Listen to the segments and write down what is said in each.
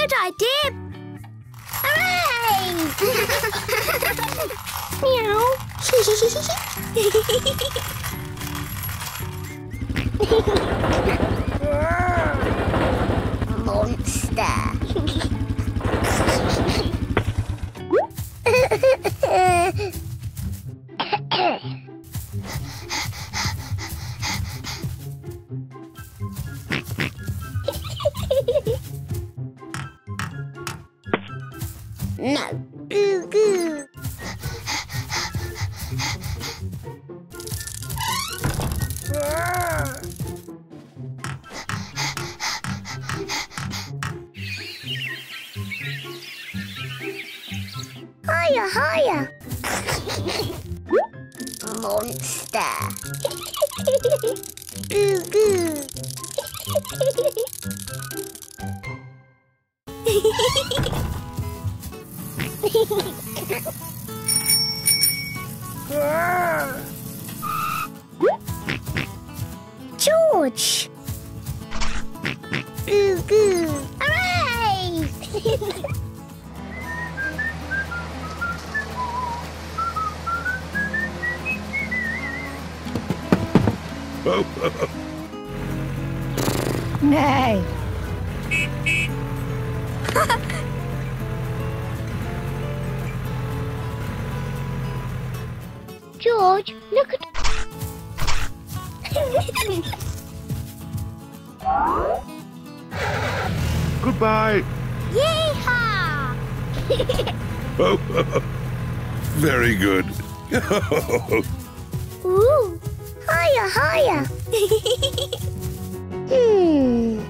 Good idea. Hooray! Meow. Monster. Monster. goo goo. George. Goo goo. Hooray! Nay. George, look at. Goodbye. Yeehaw! Oh, Very good. Ooh, higher, higher. Hmm.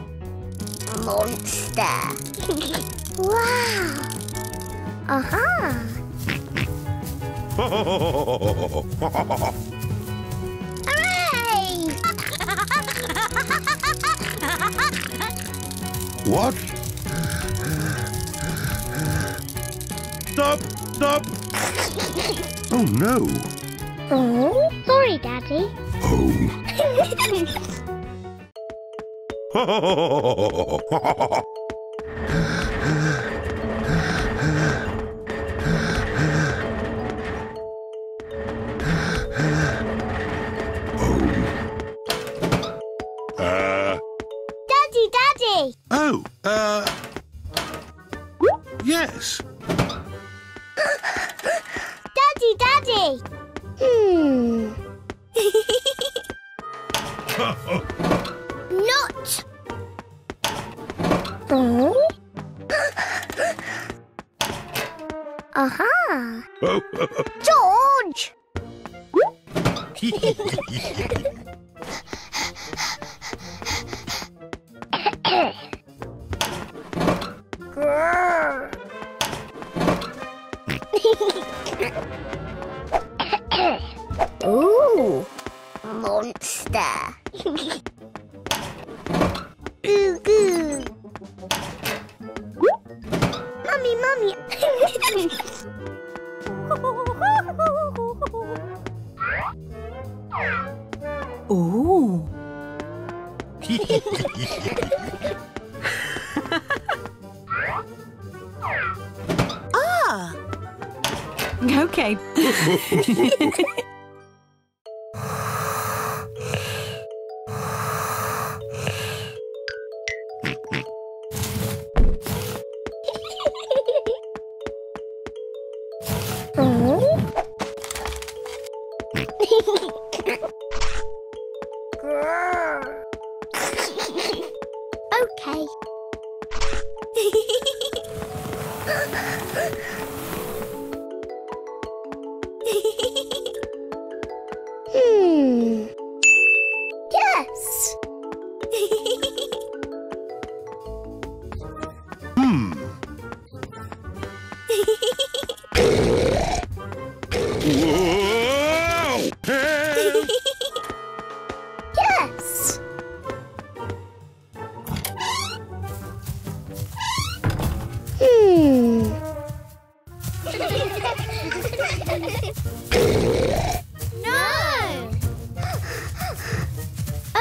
Monster. wow. Aha. Hooray! what? Stop! Stop! Oh no! oh, sorry, Daddy. Oh! Daddy, Daddy. oh, uh, yes. Daddy, Daddy. Hmm. George. Ooh, monster. Mummy, mummy. ah. Okay.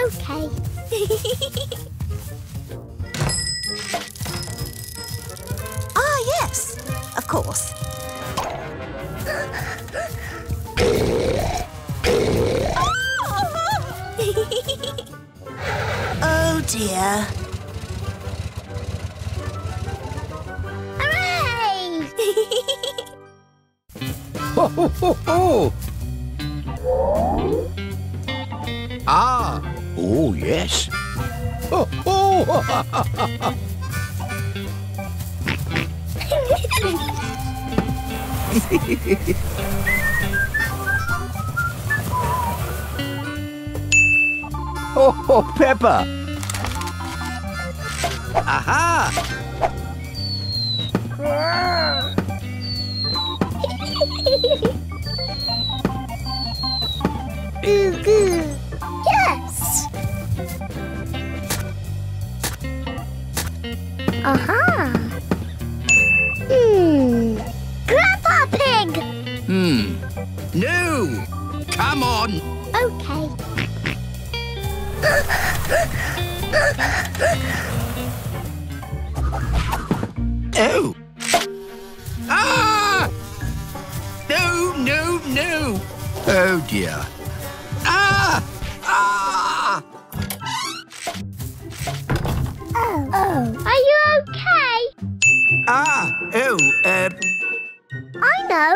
okay. Ah, yes, of course. Oh dear. Hooray! Ho, ho, ho, ho. Ah. Oh, yes. Ho, ho. Oh, oh, oh, oh Peppa! Aha! Ooh, goo. Aha. Hmm. Grandpa Pig. Hmm. No. Come on. Okay. Oh. Ah! No, no, no. Oh, dear. Ah! Oh, uh, I know.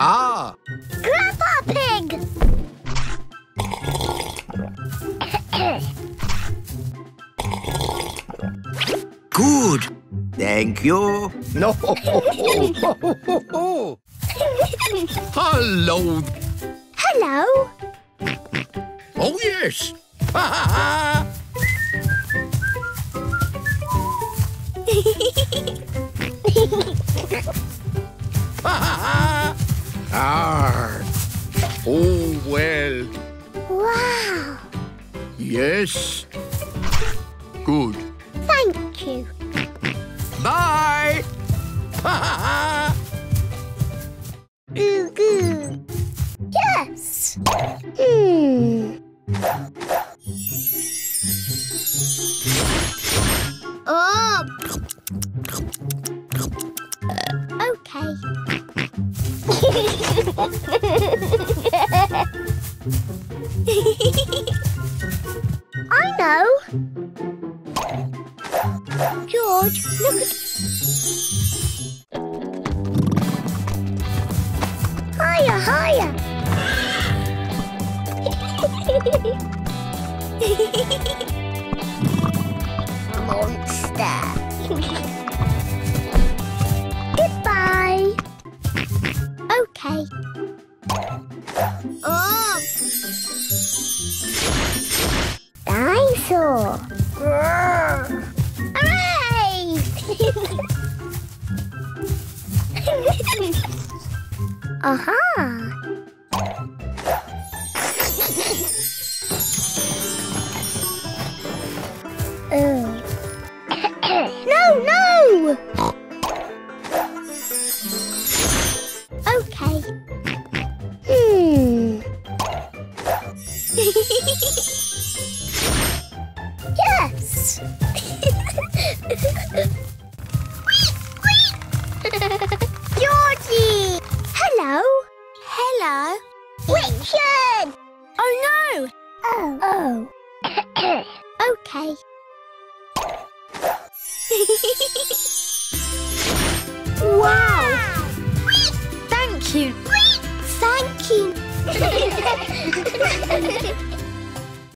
ah! Grandpa Pig. Good. Thank you. No! Hello. Hello. Oh, yes. Ha, ha, ha. Ha, ha, ha. Ah. Oh, well. Wow. Yes. Good. Thank you. Bye. Ooh, goo. Yes. Hmm. George, look at. Higher, higher. Monster. Aha! Oh. no, no! Okay. Hmm. Oh. Oh. okay. wow! Thank you. Thank you.